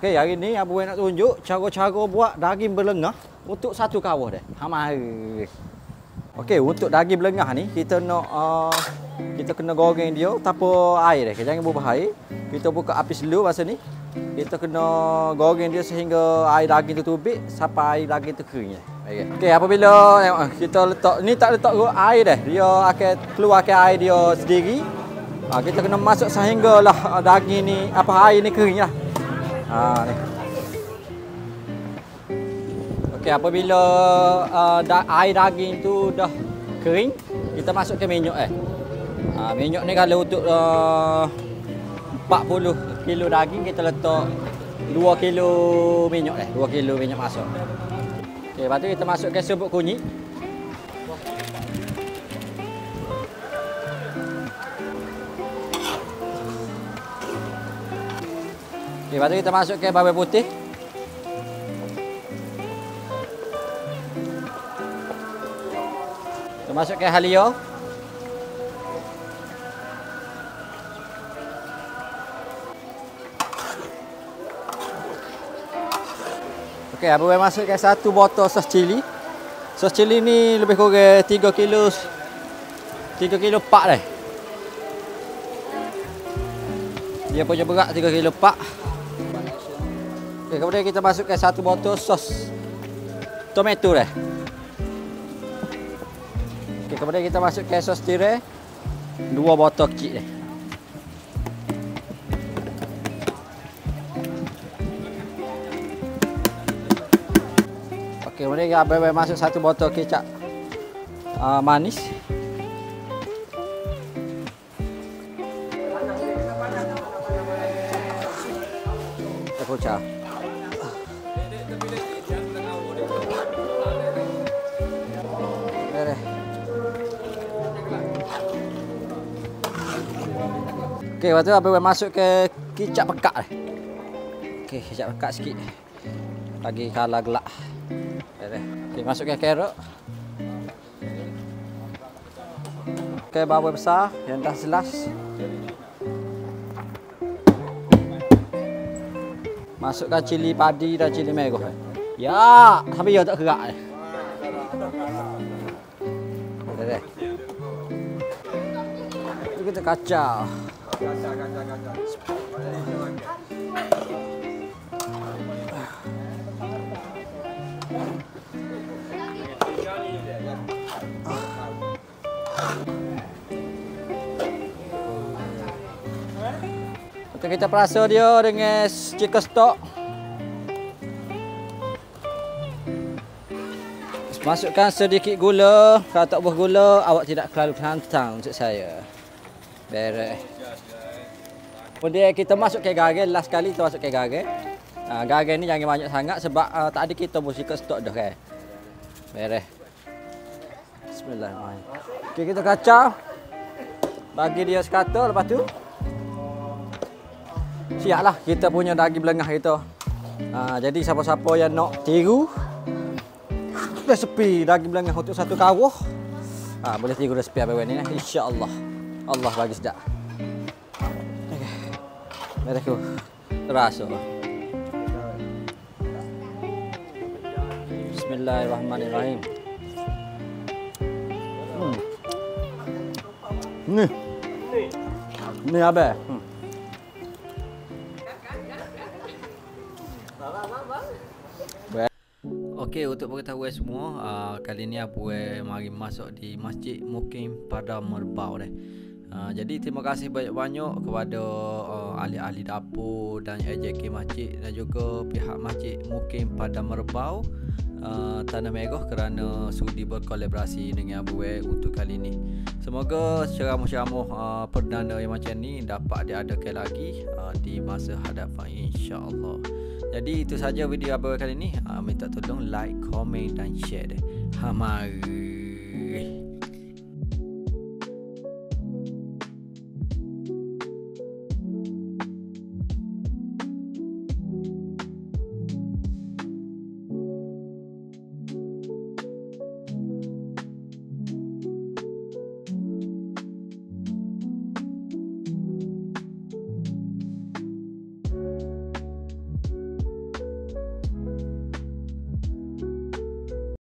Okey, hari ni Abu nak tunjuk cara-cara buat daging berlengah untuk satu kawah dia. Ha. Okey, untuk daging berlengah ni kita nak uh, kita kena goreng dia tanpa air dia. Jangan air. Kita buka api slow masa ni. Kita kena goreng dia sehingga air daging tu tubik sampai air daging tu kering. Okey, okay, apabila uh, kita letak ni tak letak air dah. Dia akan keluarkan air dia sendiri. Ha, kita kena masuk sehinggalah daging ni apa air ni kering lah. Ha ni. Okey, apabila uh, da air daging tu dah kering, kita masukkan minyak eh. Ha, minyak ni kalau untuk uh, 40 kilo daging kita letak 2 kilo minyak eh. 2 kilo minyak masuk. Okey, lepas tu kita masukkan serbuk kunyit. Okey, lepas tu kita masuk ke bawang putih. Kita masuk ke halia. Okey, abang boleh masukkan satu botol sos cili. Sos cili ni lebih kurang 3 kilo. 3 kilo 4 dah. Dia punya berat 3 kilo 4 kemudian kita masukkan satu botol sos tomato dah. Okay, kemudian kita masukkan sos tirai dua botol kecil dah. Okey, kemudian kita abang masuk satu botol kecap uh, manis. Kocak. Okey, lepas tu abang masuk ke kicap pekat dah. Okey, kicap pekat sikit. Bagi kala gelak. Okey, masukkan carrot. Okey, bawang besar yang dah selas. Masukkan cili padi dan cili merah. Ya, sampai ya tak gerak. Beres. Itu kita kacau. Tu kita perasa dia dengan chicken stock. Masukkan sedikit gula. Kalau tak buah gula, awak tidak terlalu santan untuk saya. Beres. Kemudian kita masuk ke garam. Last kali kita masuk ke garam. Ha, garam ni jangan banyak sangat sebab uh, tak ada kita chicken stock dah kan. Beres. Bismillahirrahmanirrahim. Okey, kita kacau. Bagi dia sekata lepas tu. Siaplah kita punya daging belengah kita. Ha, jadi siapa-siapa yang nak tiru resepi daging belengah untuk satu kawah. Ha, boleh tiru resepi apa ni eh. Insya-Allah. Allah bagi sedap. Okey. Mari aku. Terasa. Bismillahirrahmanirrahim. Hmm. Ni. Ni apa? Hmm. Okey untuk pengetahuan semua uh, kali ni Abu mari masuk di Masjid Mukim pada Merbau dah. Uh, jadi terima kasih banyak-banyak kepada uh, ahli-ahli dapur dan AJK Masjid dan juga pihak Masjid Mukim pada Merbau uh, Tanah Merah kerana sudi berkolaborasi dengan Abu untuk kali ini. Semoga ceramah-ceramah uh, perdana yang macam ni dapat diadakan lagi uh, di masa hadapan insya-Allah. Jadi itu saja video Abu kali ini. Uh, minta tolong like, komen dan share. Ha mari.